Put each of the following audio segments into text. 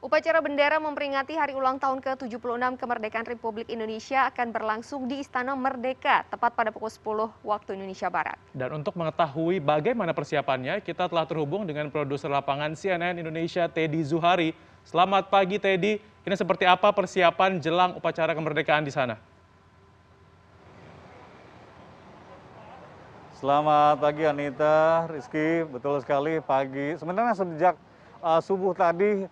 Upacara bendera memperingati hari ulang tahun ke-76 kemerdekaan Republik Indonesia akan berlangsung di Istana Merdeka, tepat pada pukul 10 waktu Indonesia Barat. Dan untuk mengetahui bagaimana persiapannya, kita telah terhubung dengan produser lapangan CNN Indonesia, Teddy Zuhari. Selamat pagi, Teddy. Ini seperti apa persiapan jelang upacara kemerdekaan di sana? Selamat pagi Anita, Rizky, betul sekali pagi. Sebenarnya sejak uh, subuh tadi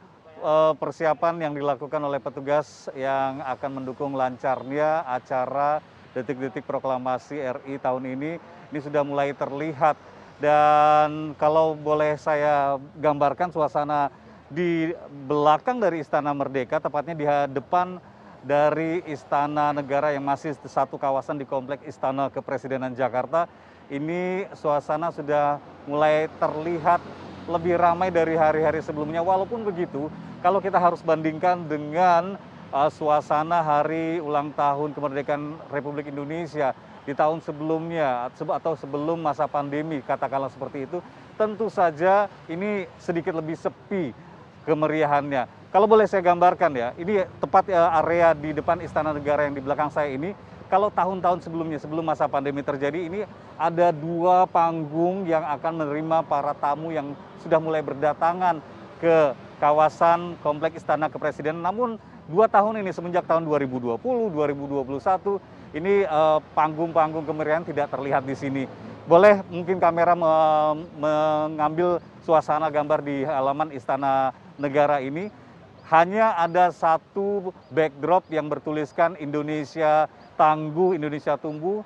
persiapan yang dilakukan oleh petugas yang akan mendukung lancarnya acara detik-detik proklamasi RI tahun ini. Ini sudah mulai terlihat. Dan kalau boleh saya gambarkan suasana di belakang dari Istana Merdeka tepatnya di depan dari Istana Negara yang masih satu kawasan di komplek Istana Kepresidenan Jakarta ini suasana sudah mulai terlihat lebih ramai dari hari-hari sebelumnya. Walaupun begitu kalau kita harus bandingkan dengan uh, suasana hari ulang tahun kemerdekaan Republik Indonesia di tahun sebelumnya atau sebelum masa pandemi katakanlah seperti itu tentu saja ini sedikit lebih sepi kemeriahannya. Kalau boleh saya gambarkan ya ini tepat uh, area di depan Istana Negara yang di belakang saya ini kalau tahun-tahun sebelumnya sebelum masa pandemi terjadi ini ada dua panggung yang akan menerima para tamu yang sudah mulai berdatangan ke kawasan komplek Istana Kepresidenan. Namun dua tahun ini semenjak tahun 2020, 2021 ini eh, panggung-panggung uh, kemeriahan tidak terlihat di sini. Boleh mungkin kamera me mengambil suasana gambar di halaman Istana Negara ini. Hanya ada satu backdrop yang bertuliskan Indonesia Tangguh, Indonesia Tumbuh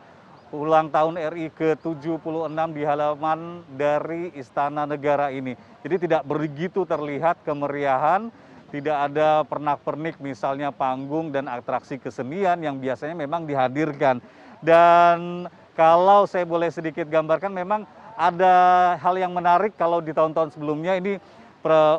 ulang tahun RI ke-76 di halaman dari Istana Negara ini. Jadi tidak begitu terlihat kemeriahan, tidak ada pernak-pernik misalnya panggung dan atraksi kesenian yang biasanya memang dihadirkan. Dan kalau saya boleh sedikit gambarkan memang ada hal yang menarik kalau di tahun-tahun sebelumnya ini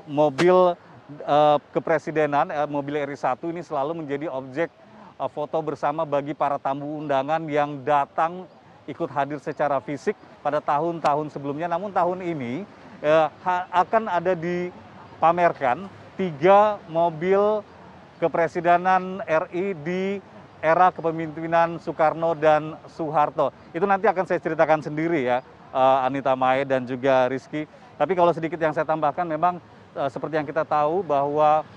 mobil uh, kepresidenan, uh, mobil RI 1 ini selalu menjadi objek Eh, foto bersama bagi para tamu undangan yang datang ikut hadir secara fisik pada tahun-tahun sebelumnya. Namun tahun ini eh, akan ada dipamerkan tiga mobil kepresidenan RI di era kepemimpinan Soekarno dan Soeharto. Itu nanti akan saya ceritakan sendiri ya, eh, Anita Mae dan juga Rizky. Tapi kalau sedikit yang saya tambahkan memang eh, seperti yang kita tahu bahwa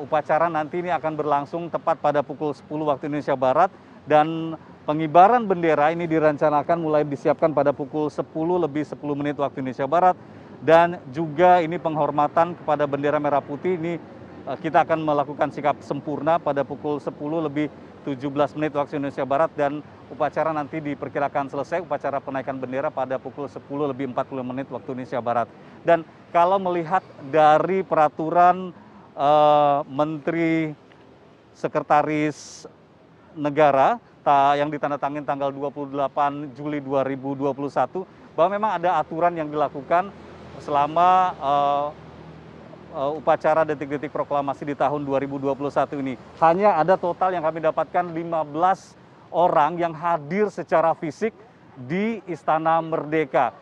upacara nanti ini akan berlangsung tepat pada pukul 10 waktu Indonesia Barat. Dan pengibaran bendera ini direncanakan mulai disiapkan pada pukul 10 lebih 10 menit waktu Indonesia Barat. Dan juga ini penghormatan kepada bendera merah putih ini uh, kita akan melakukan sikap sempurna pada pukul 10 lebih 17 menit waktu Indonesia Barat. Dan upacara nanti diperkirakan selesai upacara penaikan bendera pada pukul 10 lebih 40 menit waktu Indonesia Barat. Dan kalau melihat dari peraturan uh, Menteri Sekretaris Negara yang ditandatangani tanggal 28 Juli 2021 bahwa memang ada aturan yang dilakukan selama uh, uh, upacara detik-detik proklamasi di tahun 2021 ini. Hanya ada total yang kami dapatkan 15 orang yang hadir secara fisik di Istana Merdeka.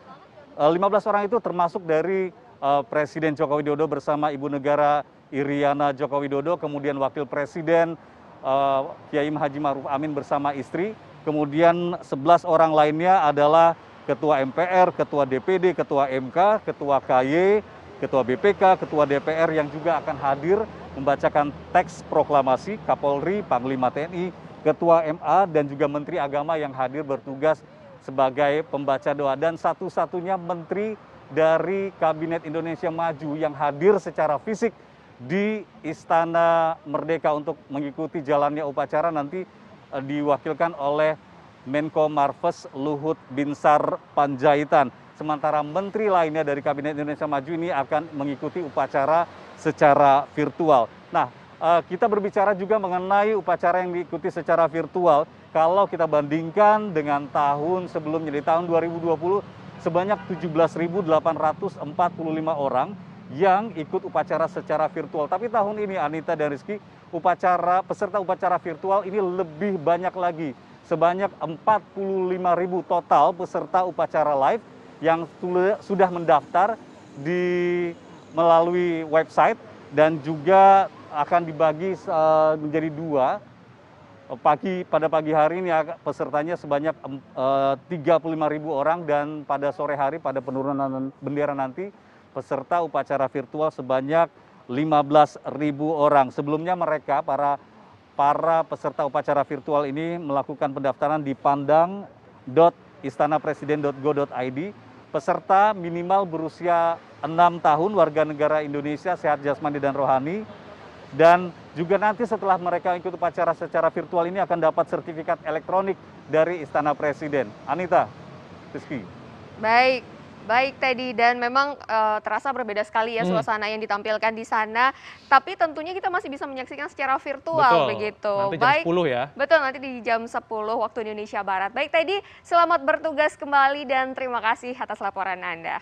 Uh, 15 orang itu termasuk dari Presiden Joko Widodo bersama Ibu Negara Iriana Joko Widodo, kemudian Wakil Presiden uh, Kiai Haji Maruf Amin bersama istri, kemudian 11 orang lainnya adalah Ketua MPR, Ketua DPD, Ketua MK, Ketua KY, Ketua BPK, Ketua DPR yang juga akan hadir membacakan teks proklamasi Kapolri, Panglima TNI, Ketua MA dan juga Menteri Agama yang hadir bertugas sebagai pembaca doa. Dan satu-satunya menteri dari Kabinet Indonesia Maju yang hadir secara fisik di Istana Merdeka untuk mengikuti jalannya upacara nanti uh, diwakilkan oleh Menko Marves Luhut Binsar Panjaitan. Sementara menteri lainnya dari Kabinet Indonesia Maju ini akan mengikuti upacara secara virtual. Nah, uh, kita berbicara juga mengenai upacara yang diikuti secara virtual. Kalau kita bandingkan dengan tahun sebelumnya di tahun 2020 sebanyak 17.845 orang yang ikut upacara secara virtual. Tapi tahun ini Anita dan Rizky, upacara peserta upacara virtual ini lebih banyak lagi. Sebanyak 45 ribu total peserta upacara live yang sudah mendaftar di melalui website dan juga akan dibagi uh, menjadi dua. Pagi pada pagi hari ini pesertanya sebanyak uh, 35 ribu orang dan pada sore hari pada penurunan bendera nanti peserta upacara virtual sebanyak 15 ribu orang. Sebelumnya mereka para para peserta upacara virtual ini melakukan pendaftaran di pandang.istanapresiden.go.id. Peserta minimal berusia 6 tahun, warga negara Indonesia, sehat jasmani dan rohani. Dan juga nanti setelah mereka ikut upacara secara virtual ini akan dapat sertifikat elektronik dari Istana Presiden. Anita, Rizky. Baik, Baik Teddy dan memang uh, terasa berbeda sekali ya hmm. suasana yang ditampilkan di sana. Tapi tentunya kita masih bisa menyaksikan secara virtual betul. begitu. Nanti jam Baik, 10 ya. Betul nanti di jam 10 waktu Indonesia Barat. Baik Teddy, selamat bertugas kembali dan terima kasih atas laporan Anda.